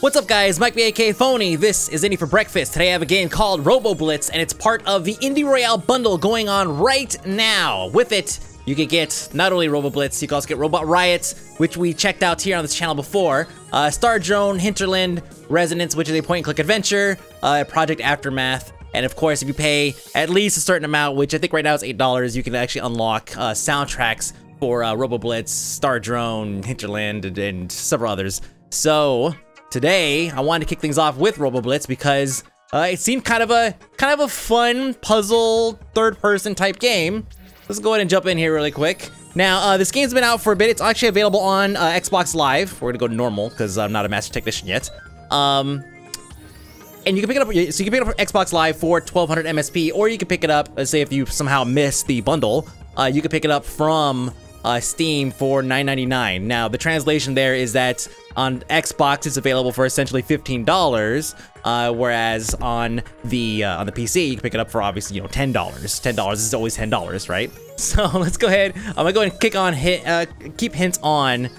What's up guys, Mike B aka Fony, this is Indie for Breakfast. Today I have a game called RoboBlitz and it's part of the Indie Royale bundle going on right now. With it, you can get not only RoboBlitz, you can also get Robot Riots, which we checked out here on this channel before, uh, Star Drone, Hinterland, Resonance, which is a point-and-click adventure, uh, Project Aftermath, and of course, if you pay at least a certain amount, which I think right now is $8, you can actually unlock uh, soundtracks for uh, RoboBlitz, Star Drone, Hinterland, and, and several others. So, Today, I wanted to kick things off with RoboBlitz because uh, it seemed kind of a kind of a fun puzzle third-person type game. Let's go ahead and jump in here really quick. Now, uh, this game's been out for a bit. It's actually available on uh, Xbox Live. We're gonna go to normal because I'm not a master technician yet. Um, and you can pick it up. So you can pick it up for Xbox Live for 1200 MSP, or you can pick it up. Let's say if you somehow miss the bundle, uh, you can pick it up from uh, Steam for 9.99. Now, the translation there is that on Xbox it's available for essentially $15, uh, whereas on the uh, on the PC you can pick it up for obviously you know $10. $10 is always $10, right? So let's go ahead. I'm gonna go ahead and kick on hit, uh, keep hints on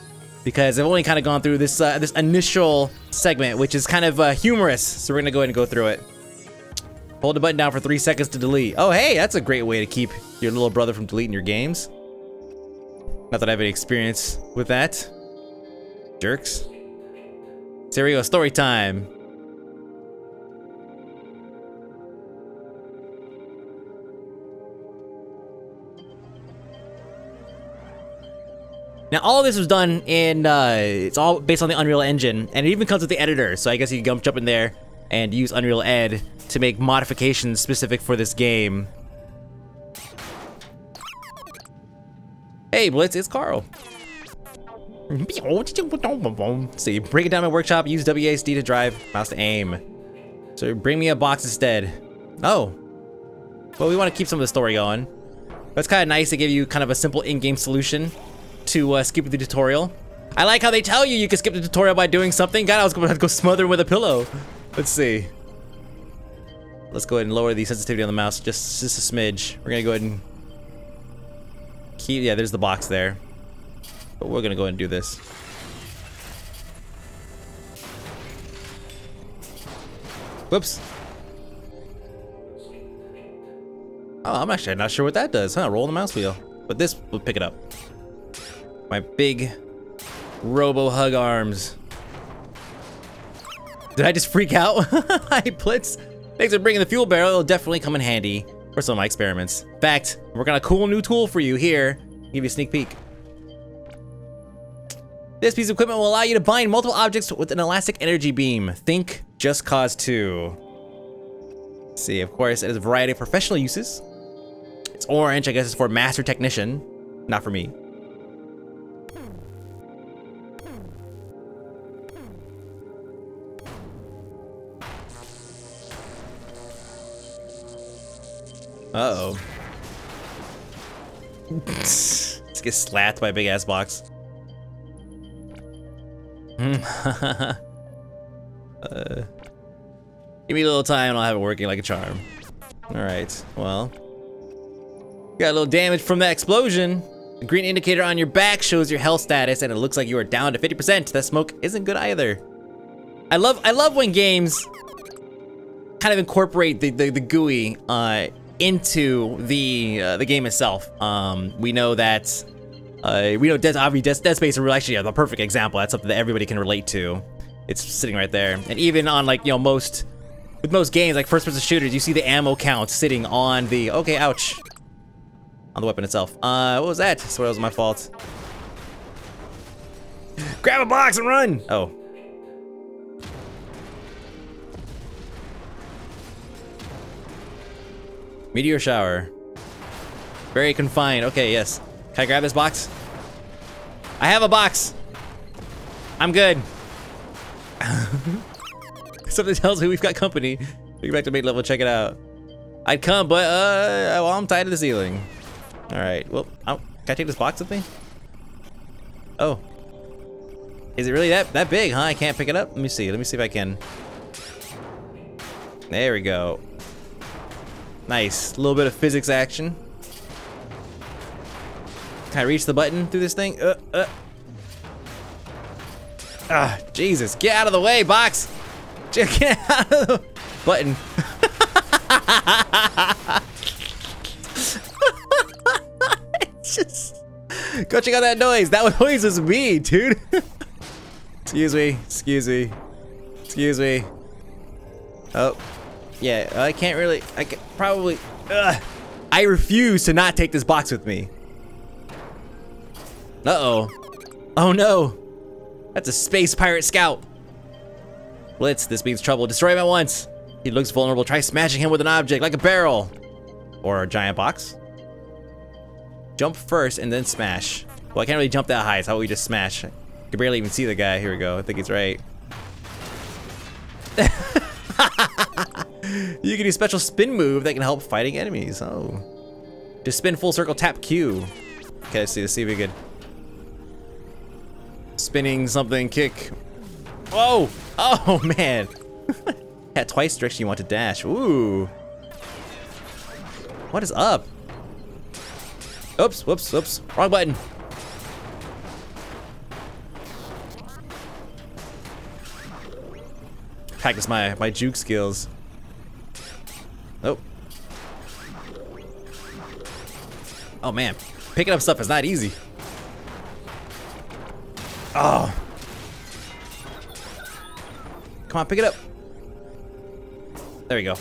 because I've only kind of gone through this uh, this initial segment, which is kind of uh, humorous. So we're gonna go ahead and go through it. Hold the button down for three seconds to delete. Oh, hey, that's a great way to keep your little brother from deleting your games. Not that I have any experience with that. Jerks. So here we go, story time. Now, all of this was done in, uh, it's all based on the Unreal Engine, and it even comes with the editor, so I guess you can jump in there and use UnrealEd to make modifications specific for this game. Hey, Blitz, it's Carl. See, break it down my workshop, use WASD to drive, mouse to aim. So bring me a box instead. Oh. Well, we want to keep some of the story going. That's kind of nice to give you kind of a simple in-game solution to uh, skip the tutorial. I like how they tell you you can skip the tutorial by doing something. God, I was going to go smother him with a pillow. Let's see. Let's go ahead and lower the sensitivity on the mouse just, just a smidge. We're going to go ahead and Yeah, there's the box there. But we're gonna go and do this. Whoops. Oh, I'm actually not sure what that does, huh? Roll the mouse wheel. But this will pick it up. My big robo hug arms. Did I just freak out? Hi, Blitz. Thanks for bringing the fuel barrel. It'll definitely come in handy for some of my experiments. In fact, we're gonna cool new tool for you here. Give you a sneak peek. This piece of equipment will allow you to bind multiple objects with an elastic energy beam. Think Just Cause 2. See, of course, it has a variety of professional uses. It's orange, I guess it's for master technician, not for me. Uh-oh. Let's get slapped by a big ass box. uh, give me a little time and I'll have it working like a charm. Alright, well. Got a little damage from that explosion. The green indicator on your back shows your health status and it looks like you are down to 50%. That smoke isn't good either. I love I love when games kind of incorporate the, the, the GUI uh, into the uh, the game itself. Um, we know that uh, we know Dead, obviously Dead, Dead Space is actually yeah, the perfect example. That's something that everybody can relate to. It's sitting right there. And even on like, you know, most, with most games, like first-person shooters, you see the ammo count sitting on the, okay, ouch. On the weapon itself. Uh, what was that? So that was my fault. Grab a box and run! Oh. Meteor shower. Very confined. Okay, yes. Can I grab this box? I have a box. I'm good. Something tells me we've got company. Get back to main level, check it out. I'd come, but uh, well, I'm tied to the ceiling. All right, well, I'll, can I take this box with me? Oh. Is it really that, that big, huh? I can't pick it up? Let me see, let me see if I can. There we go. Nice, a little bit of physics action. Can I reach the button through this thing? Uh, uh. Ah, Jesus, get out of the way, box. Get out of the button. just, go check out that noise. That noise is me, dude. excuse me, excuse me, excuse me. Oh, yeah, I can't really, I can probably, ugh. I refuse to not take this box with me. Uh-oh. Oh no. That's a space pirate scout. Blitz, this means trouble. Destroy him at once. He looks vulnerable. Try smashing him with an object, like a barrel. Or a giant box. Jump first and then smash. Well, I can't really jump that high, so how about we just smash? I can barely even see the guy. Here we go. I think he's right. you can do special spin move that can help fighting enemies. Oh. Just spin full circle, tap Q. Okay, let's see, let's see if we could. Spinning something, kick. Whoa! Oh, man. yeah, twice direction you want to dash. Ooh. What is up? Oops, whoops, whoops. Wrong button. Practice my, my juke skills. Oh man, picking up stuff is not easy. Oh. Come on, pick it up. There we go.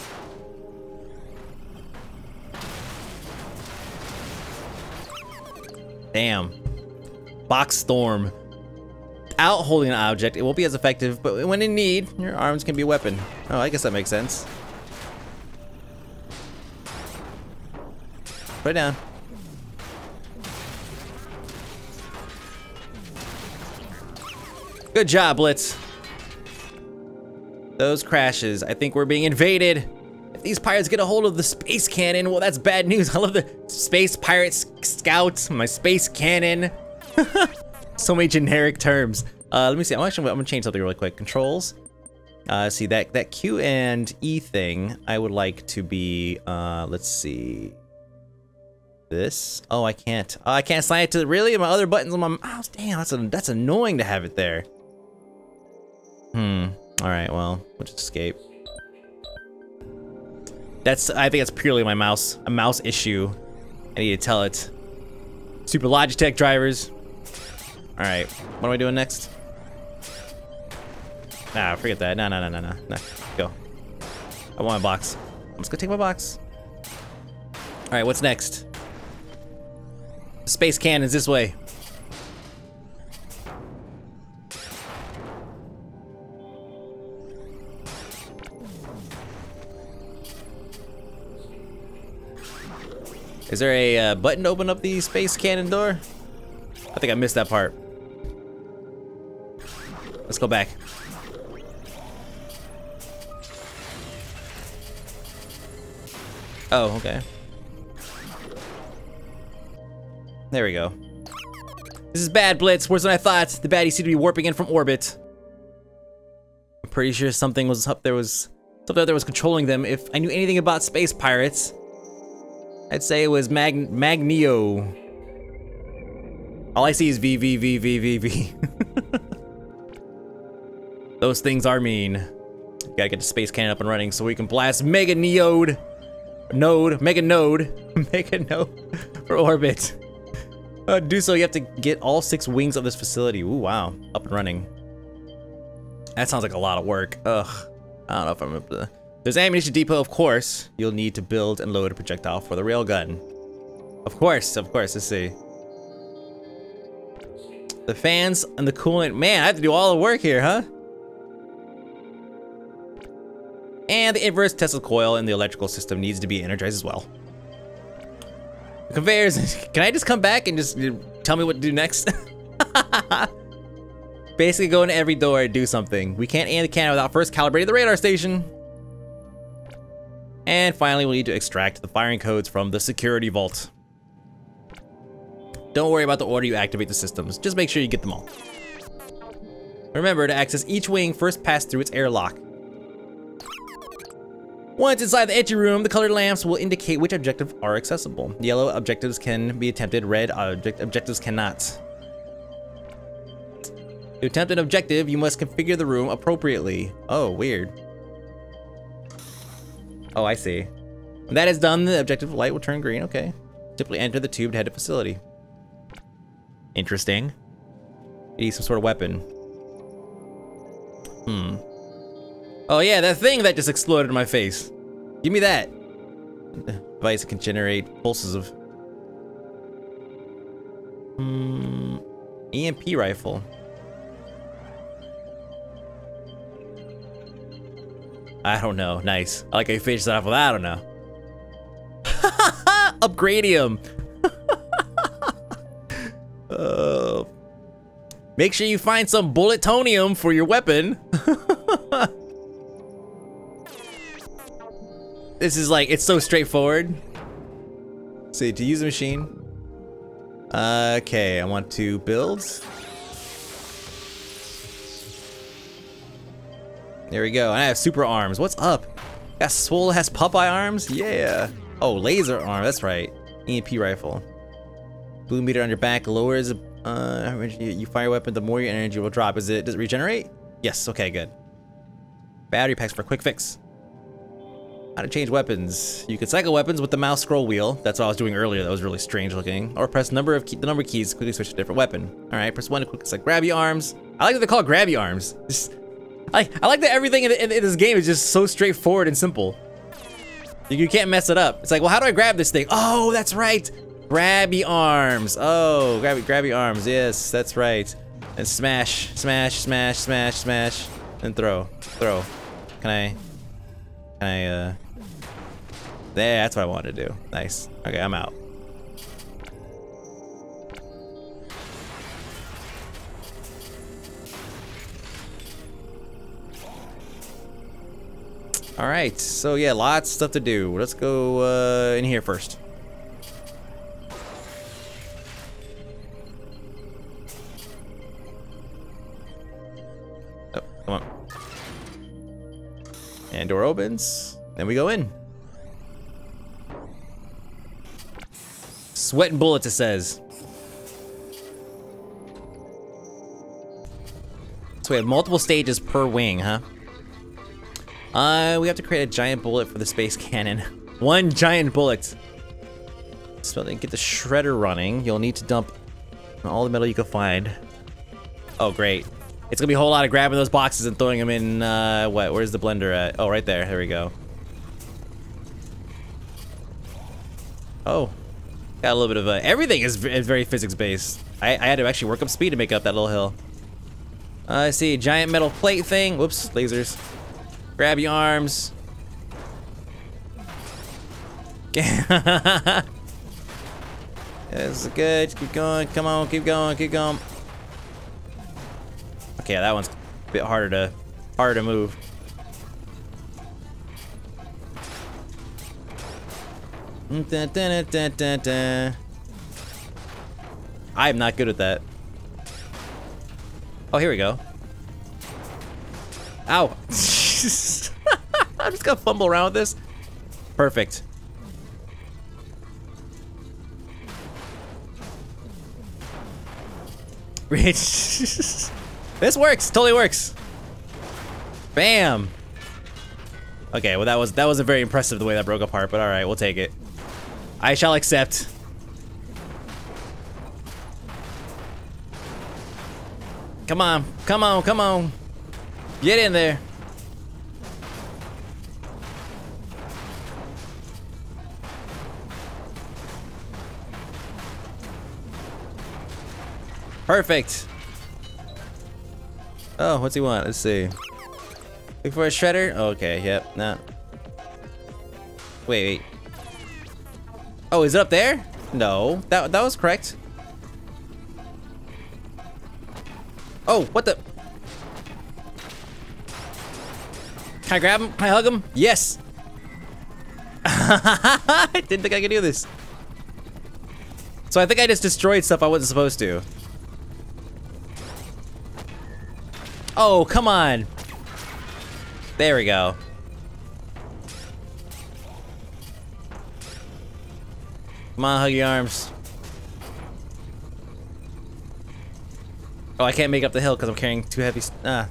Damn. Box Storm. Out holding an object, it won't be as effective, but when in need, your arms can be a weapon. Oh, I guess that makes sense. Put it down. Good job, Blitz. Those crashes. I think we're being invaded. If these pirates get a hold of the space cannon, well, that's bad news. I love the space pirate scouts, my space cannon. so many generic terms. Uh, let me see. I'm actually I'm gonna change something really quick. Controls. Uh, see that that Q and E thing. I would like to be. Uh, let's see. This. Oh, I can't. Oh, I can't slide it to really my other buttons on my mouse. Damn, that's a, that's annoying to have it there. Hmm. All right. Well, we'll just escape. That's. I think that's purely my mouse. A mouse issue. I need to tell it. Super Logitech drivers. All right. What am I doing next? Nah, forget that. No, no, no, no, no. No. Go. I want my box. I'm just gonna take my box. All right. What's next? Space cannons this way. Is there a uh, button to open up the space cannon door? I think I missed that part. Let's go back. Oh, okay. There we go. This is bad, Blitz. Worse than I thought. The baddies seem to be warping in from orbit. I'm pretty sure something was up there was something out there was controlling them. If I knew anything about space pirates, I'd say it was Mag Magneo. All I see is V V V V V V. Those things are mean. Gotta get the space cannon up and running so we can blast Mega Neode. Node, Mega Node, Mega Node for orbit. Uh, do so, you have to get all six wings of this facility. Ooh, wow. Up and running. That sounds like a lot of work. Ugh. I don't know if I'm up to... There's ammunition depot, of course. You'll need to build and load a projectile for the railgun. Of course, of course, let's see. The fans and the coolant. Man, I have to do all the work here, huh? And the inverse Tesla coil in the electrical system needs to be energized as well. The Conveyors, can I just come back and just tell me what to do next? Basically go into every door and do something. We can't aim the cannon without first calibrating the radar station. And finally, we need to extract the firing codes from the security vault. Don't worry about the order you activate the systems, just make sure you get them all. Remember, to access each wing, first pass through its airlock. Once inside the entry room, the colored lamps will indicate which objectives are accessible. Yellow objectives can be attempted, red object objectives cannot. To attempt an objective, you must configure the room appropriately. Oh, weird. Oh, I see. When that is done, the objective light will turn green. Okay. Simply enter the tube to head to facility. Interesting. Need some sort of weapon. Hmm. Oh yeah, that thing that just exploded in my face. Give me that. Device can generate pulses of... Hmm... EMP rifle. I don't know. Nice. I like you finished that off with I don't know. Upgradium. uh, make sure you find some bulletonium for your weapon. this is like, it's so straightforward. See, to use the machine. Okay, I want to build. There we go. And I have super arms. What's up? Got Swole has Popeye arms? Yeah. Oh, laser arm. That's right. EMP rifle. Blue meter on your back lowers uh, you fire weapon, the more your energy will drop. Is it, does it regenerate? Yes, okay, good. Battery packs for quick fix. How to change weapons. You can cycle weapons with the mouse scroll wheel. That's what I was doing earlier. That was really strange looking. Or press number of key, the number keys to quickly switch to a different weapon. All right, press one to quickly select grabby arms. I like that they call it grabby arms. Just, I, I like that everything in, in, in, this game is just so straightforward and simple. You, you can't mess it up. It's like, well, how do I grab this thing? Oh, that's right. Grabby arms. Oh, grabby, grabby arms. Yes, that's right. And smash, smash, smash, smash, smash, and throw, throw. Can I, can I, uh, there, that's what I wanted to do. Nice. Okay, I'm out. All right, so yeah, lots of stuff to do. Let's go uh, in here first. Oh, come on. And door opens. Then we go in. Sweating bullets, it says. So we have multiple stages per wing, huh? Uh, we have to create a giant bullet for the space cannon. One giant bullet. So to get the shredder running, you'll need to dump all the metal you can find. Oh, great. It's gonna be a whole lot of grabbing those boxes and throwing them in, uh, what, where's the blender at? Oh, right there, there we go. Oh. Got a little bit of a, everything is, very physics-based. I, I had to actually work up speed to make up that little hill. I see, giant metal plate thing. Whoops, lasers. Grab your arms. this is good. Keep going. Come on. Keep going. Keep going. Okay, that one's a bit harder to harder to move. I am not good at that. Oh, here we go. Ow. I'm just gonna fumble around with this. Perfect. this works, totally works. Bam. Okay, well that was that wasn't very impressive the way that broke apart, but all right, we'll take it. I shall accept. Come on, come on, come on. Get in there. Perfect. Oh, what's he want? Let's see. Look for a shredder? Okay, yep, nah. Wait, wait. Oh, is it up there? No, that, that was correct. Oh, what the? Can I grab him? Can I hug him? Yes. I didn't think I could do this. So I think I just destroyed stuff I wasn't supposed to. Oh, come on. There we go. Come on, hug your arms. Oh, I can't make up the hill because I'm carrying too heavy. Ah.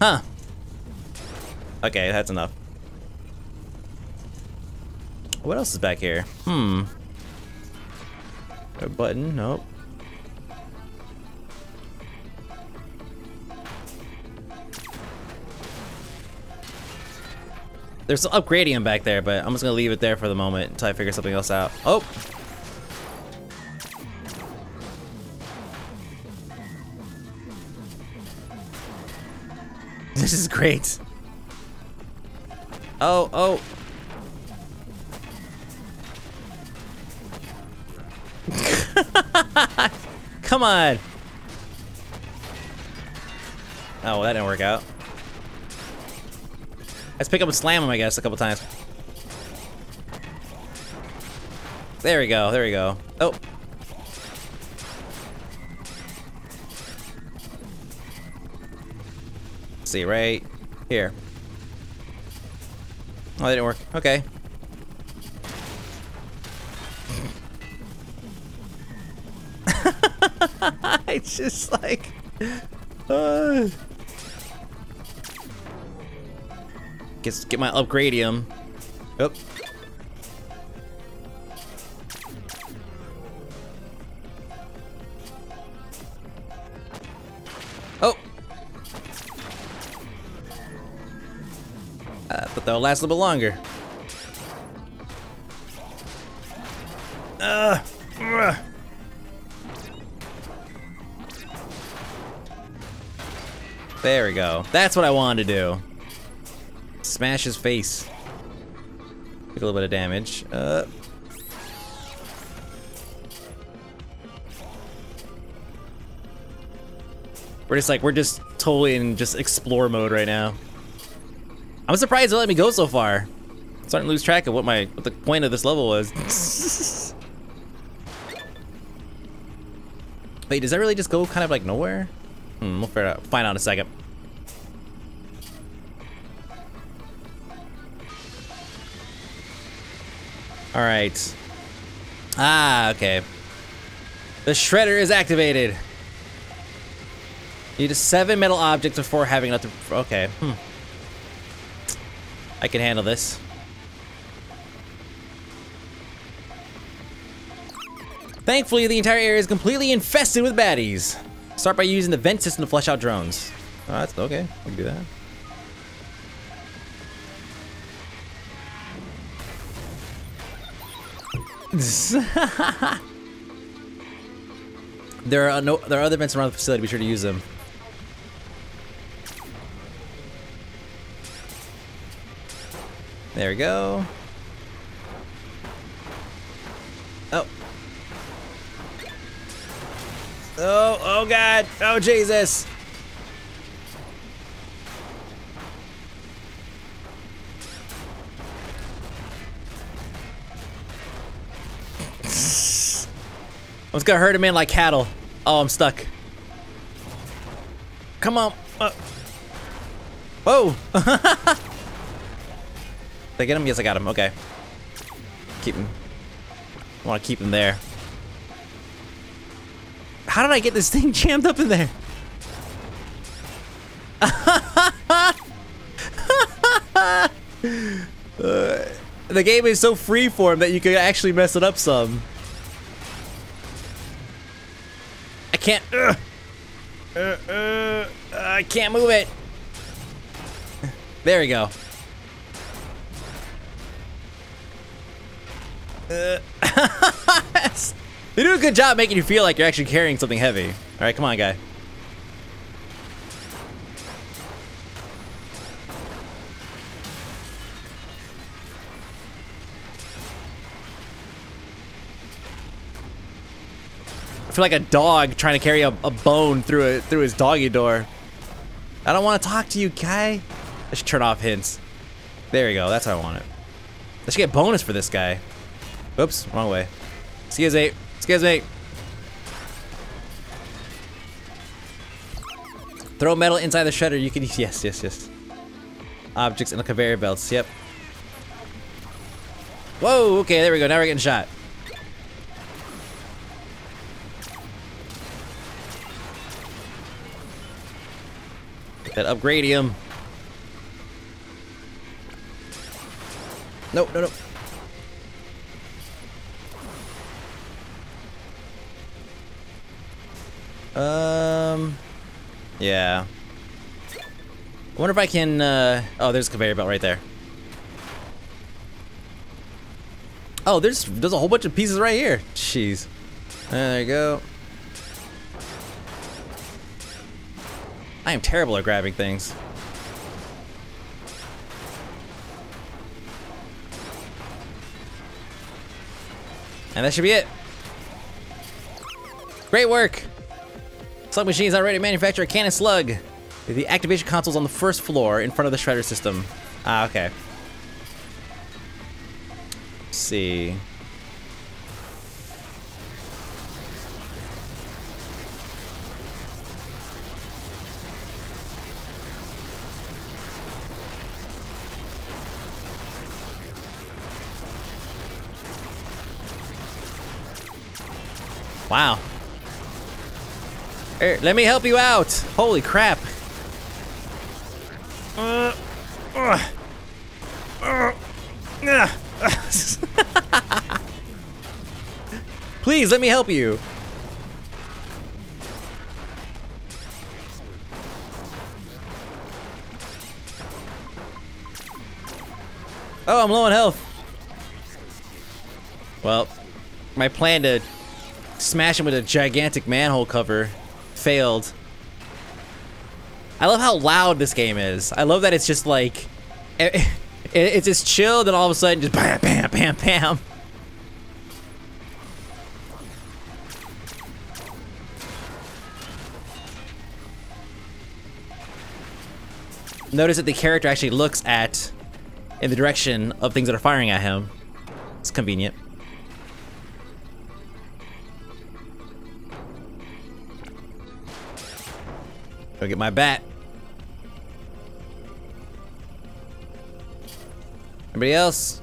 Huh. Okay, that's enough. What else is back here? Hmm. A button? Nope. There's some upgradium back there, but I'm just gonna leave it there for the moment until I figure something else out. Oh! This is great. Oh, oh. Come on. Oh, well, that didn't work out. Let's pick up and slam him, I guess, a couple times. There we go, there we go. Oh. Let's see, right here. Oh, that didn't work. Okay. it's just like... Uh, get, get my upgradium. Oh. Oh! Uh, but that'll last a little bit longer. Uh, uh. There we go. That's what I wanted to do. Smash his face. Take a little bit of damage. Uh. We're just like, we're just totally in just explore mode right now. I'm surprised it let me go so far. I'm starting to lose track of what my what the point of this level was. Wait, does that really just go kind of like nowhere? Hmm, we'll find out in a second. All right. Ah, okay. The shredder is activated. You need seven metal objects before having enough to. Okay. Hmm. I can handle this. Thankfully, the entire area is completely infested with baddies. Start by using the vent system to flush out drones. Oh, that's okay. We can do that. there are no there are other vents around the facility. Be sure to use them. There we go. Oh. Oh, oh God. Oh, Jesus. Was gonna hurt him in like cattle. Oh, I'm stuck. Come on. Uh. Whoa. Did I get him? Yes, I got him. Okay. Keep him. I want to keep him there. How did I get this thing jammed up in there? uh, the game is so freeform that you can actually mess it up some. Can't. Uh, uh, uh, I can't move it. There we go. Uh, they do a good job making you feel like you're actually carrying something heavy. All right, come on, guy. Feel like a dog trying to carry a, a bone through it through his doggy door. I don't want to talk to you, guy. Should turn off hints. There we go. That's how I want it. Should get bonus for this guy. Oops, wrong way. Excuse me. Excuse me. Throw metal inside the shredder. You can. Yes, yes, yes. Objects in the conveyor belts. Yep. Whoa. Okay, there we go. Now we're getting shot. That upgradium. No, no, no. Um, yeah. I wonder if I can, uh, oh, there's a conveyor belt right there. Oh, there's, there's a whole bunch of pieces right here. Jeez. There you go. I am terrible at grabbing things. And that should be it. Great work. Slug Machine's not ready to manufacture a cannon slug. The activation console's on the first floor in front of the shredder system. Ah, okay. Let's see. Here, let me help you out. Holy crap. Please, let me help you. Oh, I'm low on health. Well, my plan to smash him with a gigantic manhole cover failed. I love how loud this game is. I love that it's just like, it, it, it's just chill, then all of a sudden just bam, bam, bam, bam. Notice that the character actually looks at in the direction of things that are firing at him. It's convenient. Go get my bat. Anybody else?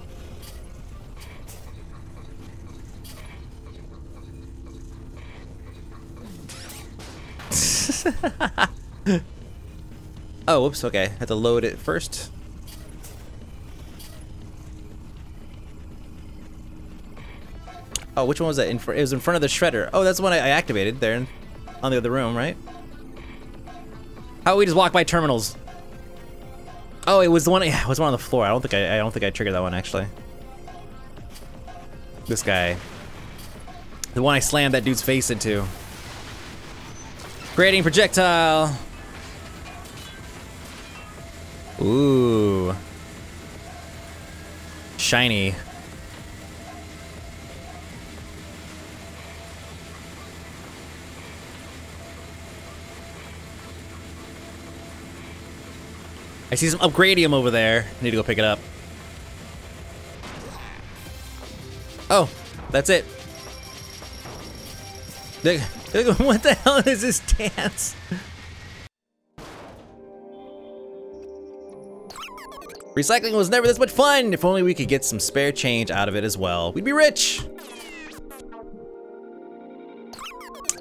oh, whoops, okay. I had to load it first. Oh, which one was that? In it was in front of the shredder. Oh, that's the one I, I activated there in, on the other room, right? How we just walk by terminals? Oh, it was the one. Yeah, it was one on the floor. I don't think I. I don't think I triggered that one actually. This guy. The one I slammed that dude's face into. Grading projectile. Ooh. Shiny. I see some upgradium over there. Need to go pick it up. Oh, that's it. What the hell is this dance? Recycling was never this much fun! If only we could get some spare change out of it as well. We'd be rich!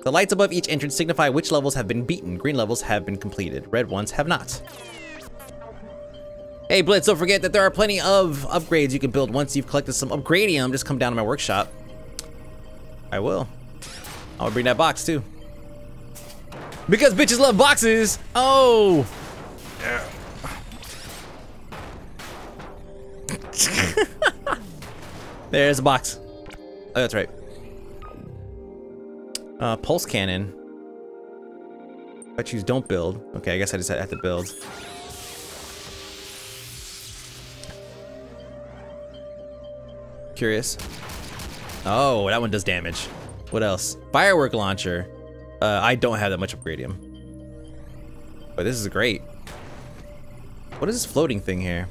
The lights above each entrance signify which levels have been beaten. Green levels have been completed. Red ones have not. Hey Blitz, don't forget that there are plenty of upgrades you can build once you've collected some upgradium. Just come down to my workshop. I will. I'll bring that box too. Because bitches love boxes! Oh! There's a box. Oh, that's right. Uh, pulse cannon. I choose don't build. Okay, I guess I just have to build. Curious. Oh, that one does damage. What else? Firework launcher. Uh, I don't have that much upgradium. But this is great. What is this floating thing here?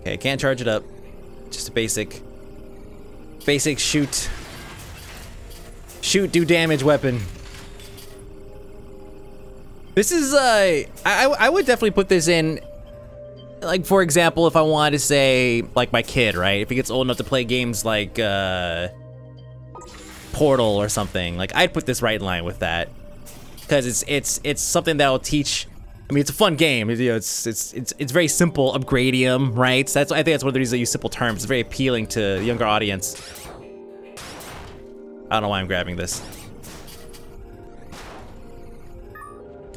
Okay, can't charge it up. Just a basic, basic shoot, shoot, do damage weapon. This is, uh, I, I would definitely put this in, like, for example, if I wanted to say, like, my kid, right? If he gets old enough to play games like, uh, Portal or something. Like I'd put this right in line with that because it's it's it's something that'll teach. I mean, it's a fun game. You know, it's it's it's it's very simple. Upgradium, right? So that's I think that's one of the reasons I use simple terms. It's very appealing to younger audience. I don't know why I'm grabbing this.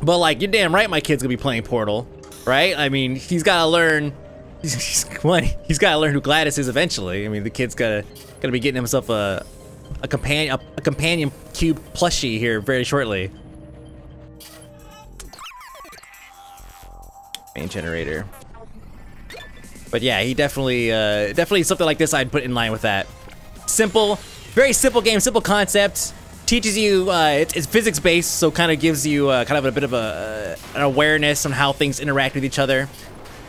But like, you're damn right my kid's gonna be playing Portal, right? I mean, he's gotta learn, he's, he's, gotta learn who GLaDOS is eventually. I mean, the kid's gotta, gonna be getting himself a, a companion, a, a companion cube plushie here very shortly. Main generator. But yeah, he definitely, uh, definitely something like this I'd put in line with that. Simple, very simple game, simple concept. Teaches you, uh, it's, it's physics based, so kind of gives you uh, kind of a bit of a, uh, an awareness on how things interact with each other.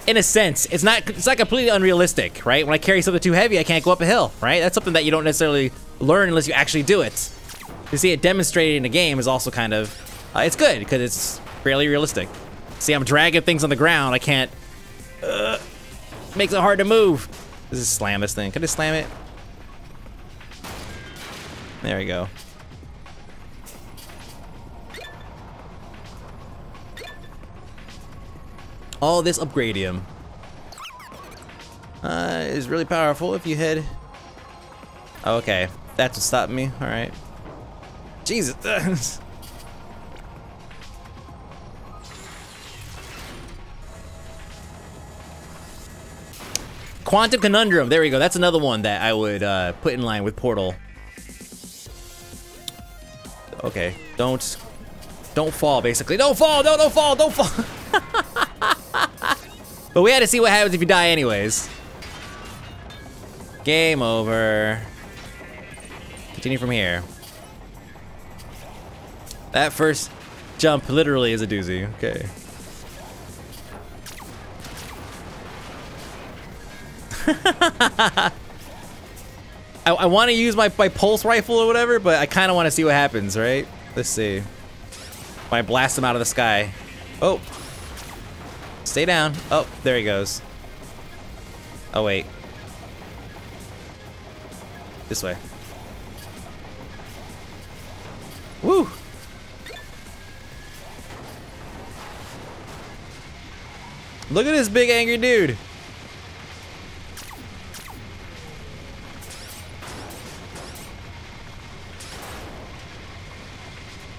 In a sense, it's not it's not completely unrealistic, right? When I carry something too heavy, I can't go up a hill, right? That's something that you don't necessarily learn unless you actually do it. To see it demonstrated in a game is also kind of, uh, it's good because it's fairly realistic. See, I'm dragging things on the ground. I can't, uh, makes it hard to move. This is slam this thing. Can I slam it? There we go. All this upgradium uh, is really powerful if you hit. Okay, that's what stopped me. All right. Jesus. Quantum Conundrum. There we go. That's another one that I would uh, put in line with Portal. Okay, don't, don't fall. Basically, don't fall. No, don't fall. Don't fall. but we had to see what happens if you die, anyways. Game over. Continue from here. That first jump literally is a doozy. Okay. I, I want to use my, my pulse rifle or whatever, but I kind of want to see what happens, right? Let's see. I blast him out of the sky. Oh. Stay down. Oh, there he goes. Oh, wait. This way. Woo! Look at this big angry dude.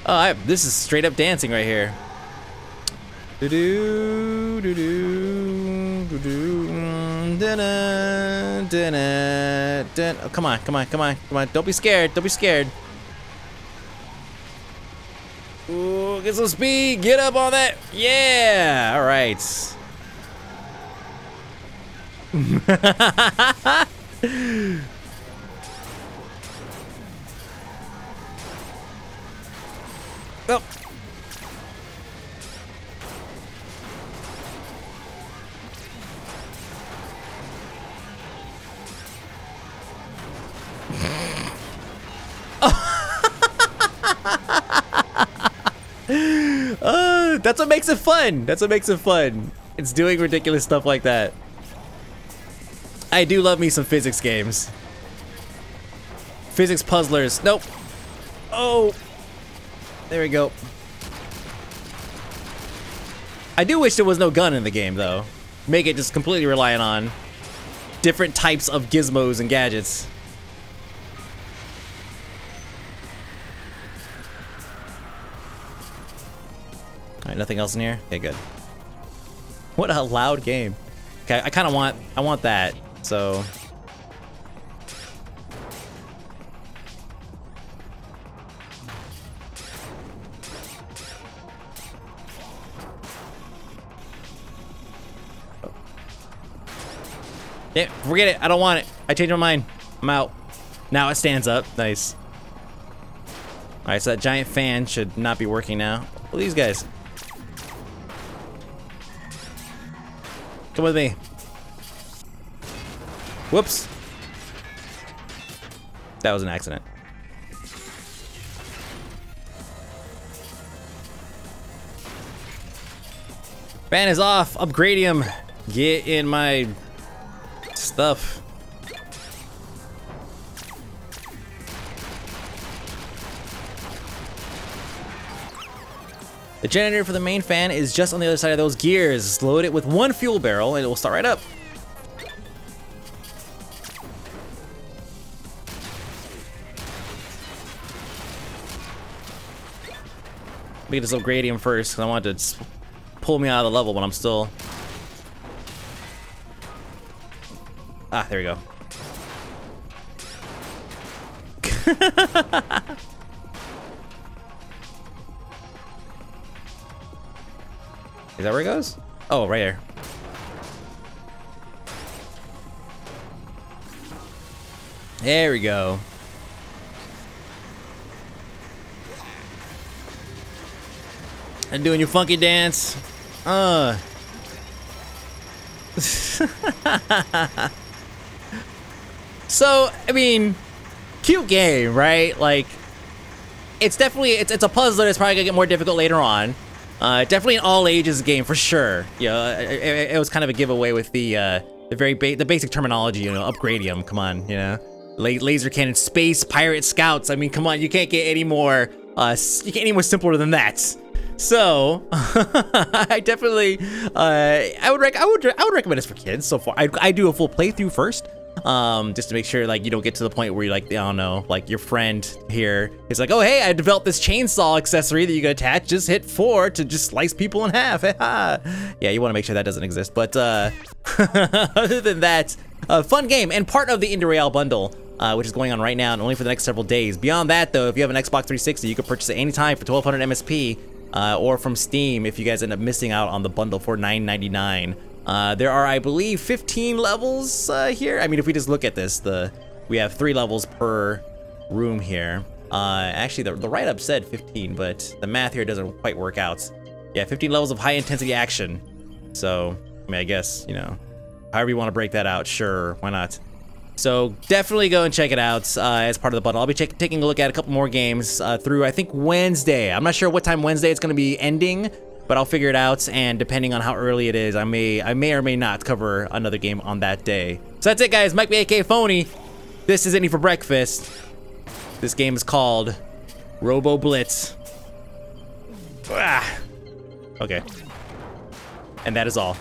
Oh, I, this is straight up dancing right here. Do do do do do do. Dinner, dinner. Oh, come on, come on, come on, come on! Don't be scared. Don't be scared. Ooh, get some speed. Get up on that. Yeah. All right. Oh. Uh, that's what makes it fun. That's what makes it fun. It's doing ridiculous stuff like that. I do love me some physics games. Physics puzzlers. Nope. Oh. There we go. I do wish there was no gun in the game, though. Make it just completely reliant on different types of gizmos and gadgets. Nothing else in here? Okay, good. What a loud game. Okay, I kind of want, I want that, so... Yeah, forget it. I don't want it. I changed my mind. I'm out. Now it stands up. Nice. Alright, so that giant fan should not be working now. Well, these guys. Come with me. Whoops. That was an accident. Ban is off. Upgrade him. Get in my stuff. The generator for the main fan is just on the other side of those gears. Load it with one fuel barrel and it will start right up. Make this little gradium first, because I want to pull me out of the level when I'm still... Ah, there we go. Is that where it goes? Oh, right here. There we go. And doing your funky dance. Uh. so, I mean, cute game, right? Like, it's definitely, it's, it's a puzzle that's probably gonna get more difficult later on. Uh, definitely an all ages game for sure. You know, it, it was kind of a giveaway with the, uh, the very ba the basic terminology, you know, upgradium, come on, you know? La laser cannon, space, pirate scouts, I mean, come on, you can't get any more, uh, you can't any more simpler than that. So, I definitely, uh, I would, I would, I would recommend this for kids so far. I, I do a full playthrough first, um, just to make sure like you don't get to the point where you like, I don't know, like your friend here is like, oh hey, I developed this chainsaw accessory that you can attach. Just hit four to just slice people in half. yeah, you want to make sure that doesn't exist. But uh, other than that, uh, fun game and part of the Royale bundle. Uh, which is going on right now and only for the next several days. Beyond that, though, if you have an Xbox 360, you can purchase it anytime for 1200 MSP uh, or from Steam if you guys end up missing out on the bundle for $9.99. Uh, there are, I believe, 15 levels uh, here. I mean, if we just look at this, the we have three levels per room here. Uh, actually, the, the write-up said 15, but the math here doesn't quite work out. Yeah, 15 levels of high-intensity action. So, I mean, I guess, you know, however you want to break that out, sure, why not? So definitely go and check it out uh, as part of the bundle. I'll be taking a look at a couple more games uh, through, I think, Wednesday. I'm not sure what time Wednesday it's going to be ending, but I'll figure it out. And depending on how early it is, I may, I may or may not cover another game on that day. So that's it, guys. Mike AK Fony. This is Indie for Breakfast. This game is called RoboBlitz. Ah. Okay. And that is all.